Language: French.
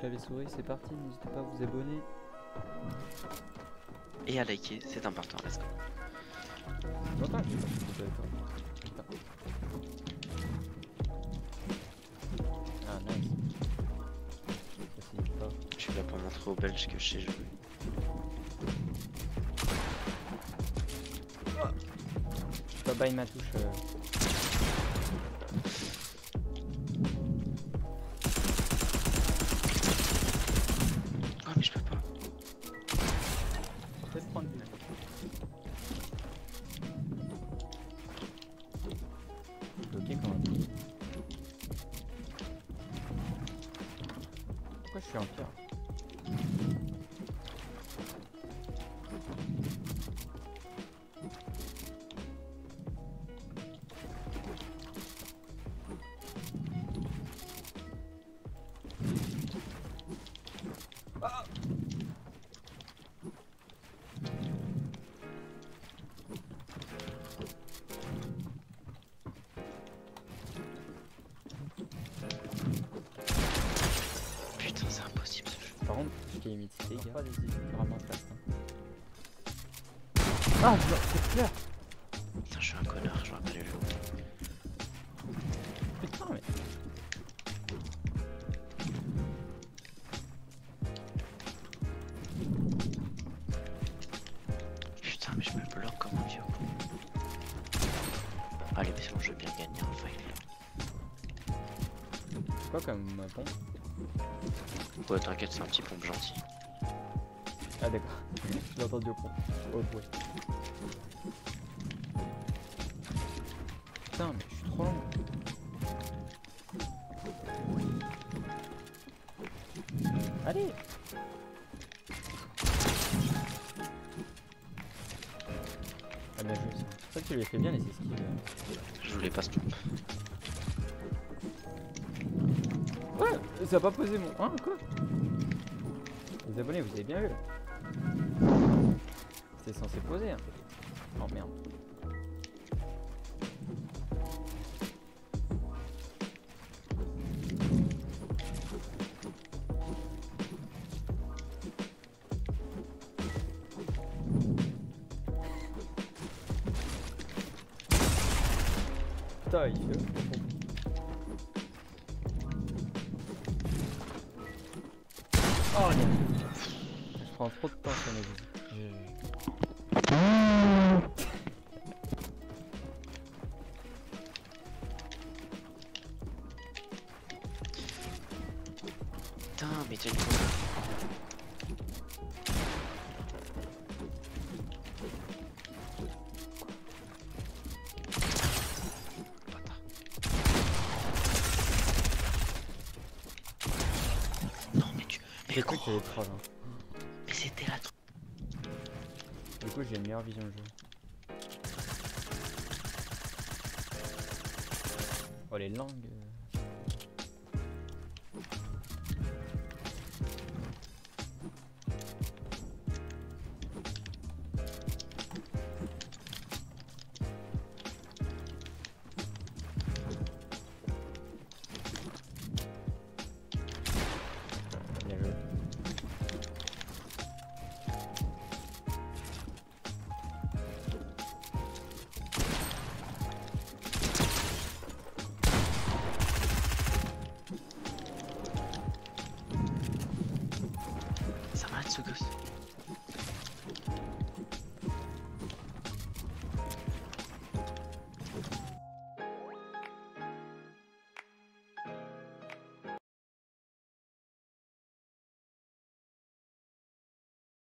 clavier souris, c'est parti, n'hésitez pas à vous abonner. Et à liker, c'est important, let's go. Ah nice. Je suis là pour montrer aux Belges que je sais jouer. Je peux pas buy ma touche. euh. Pourquoi je suis en pire Par contre, je t'ai imité, gars. Pas des idées vraiment hein. Ah, je c'est clair Putain, je suis un connard, j'aurais pas dû le. Putain, mais. Putain, mais je me bloque comme un vieux con. Allez, mais c'est bon, je veux bien gagner enfin. C'est quoi comme euh, pompe Ouais, t'inquiète, c'est un petit pompe gentil. Ah, d'accord. J'ai entendu au pont. Au bruit. Putain, mais je suis trop long. Allez Ah bien joué ça. C'est ça que tu lui as fait bien les esquives. Je voulais pas stop. Ouais, ça a pas posé mon. Hein, quoi Les abonnés, vous avez bien vu là censé poser. Hein. Oh merde. Putain, il fait Non Je prends trop de temps sur mes vies. Putain, mais t'as une gros, qu'il y avait troll. Hein. mais c'était la tr- Du coup, j'ai une meilleure vision de jeu. Oh, les langues. That's so good.